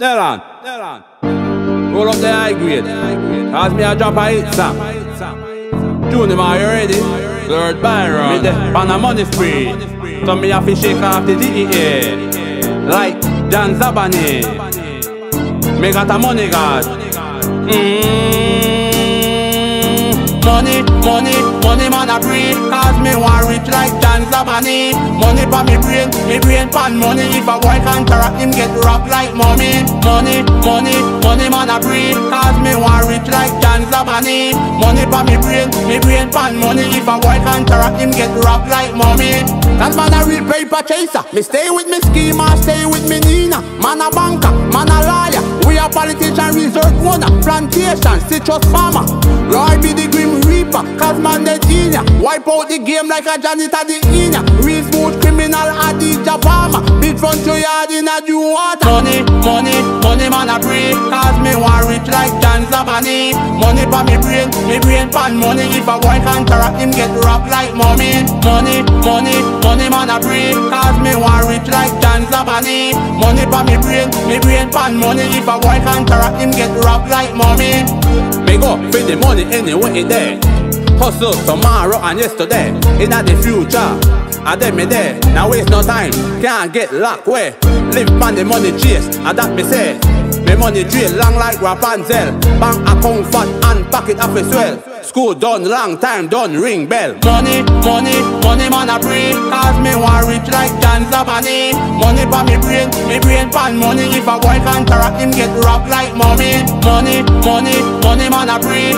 Delan, Delan. Roll up the high grade. Cause me a drop a hit song. Junior, are you ready? Lord Byron. Me the on a money spree. So me have to shake off the DEA. Like John Zabaneh. Me got a money god. Mmm. Money, money, money man a breed. Cause me want rich like John Zabaneh Money pa me brain, me brain pan money. If a boy can't interact him get robbed like mommy. Money, money, money man a breed. Cause me want rich like John Zabaneh Money pa me brain, me brain pan money. If a boy can't interact him get robbed like mommy. That man a real paper chaser. Me stay with me schema, stay with me Nina. Man a banker, man a lawyer Plantation, citrus farmer. Lord be the grim reaper, cause man dead in ya. Wipe out the game like a janitor the in ya. Real smooth criminal Adidja Palmer. Big front to yard in a due water. Money, money, money man a pray Cause me want rich like John Zabaneh. Money pa me brain, me brain pan money. If a boy can't interact him get robbed like mommy. Money, money, money man a pray Cause me want rich like John Zabaneh. Money pa me brain, me brain pan money. If a boy can't interact him get robbed like mommy. Me go for the money anyway eh, there Hustle tomorrow and yesterday. In the future. I dem me there Now waste no time. Can't get locked where? Live on the money chase And that me say. Me money drill long like Rapunzel. Bank account fat and pocket off as well School done long time done ring bell. Money, money, money man a pray Cause me want rich like John Zabaneh Money pa me brain, me brain pan money. If a boy can't him get robbed like mommy. Money, money, money man a pray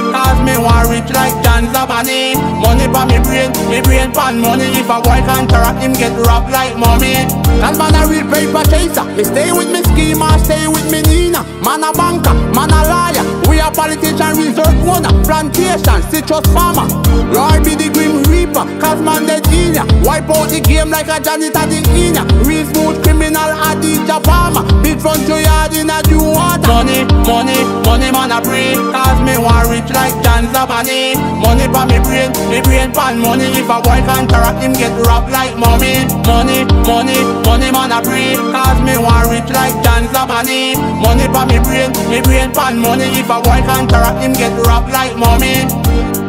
Zabaneh Money pa me brain, me brain pan money. If a boy can't interact him get robbed like mommy. Cause man a real paper chaser? Me stay with me schema, stay with me Nina. Man a banker, man a lawyer We a politician, resort owner Plantation, citrus farmer. Lord be the grim reaper Cause man in ya. Wipe out the game like a janitor the in Real smooth criminal Adidja Palmer. Big front yard in a due water. Money, money, money man a pray rich like John Zabaneh Money pa me brain, me brain pan money. If a boy can't interact him get robbed like mommy. Money, money, money man a pray Cause me want rich like John Zabaneh Money pa me brain, me brain pan money. If a boy can't interact him get robbed like mommy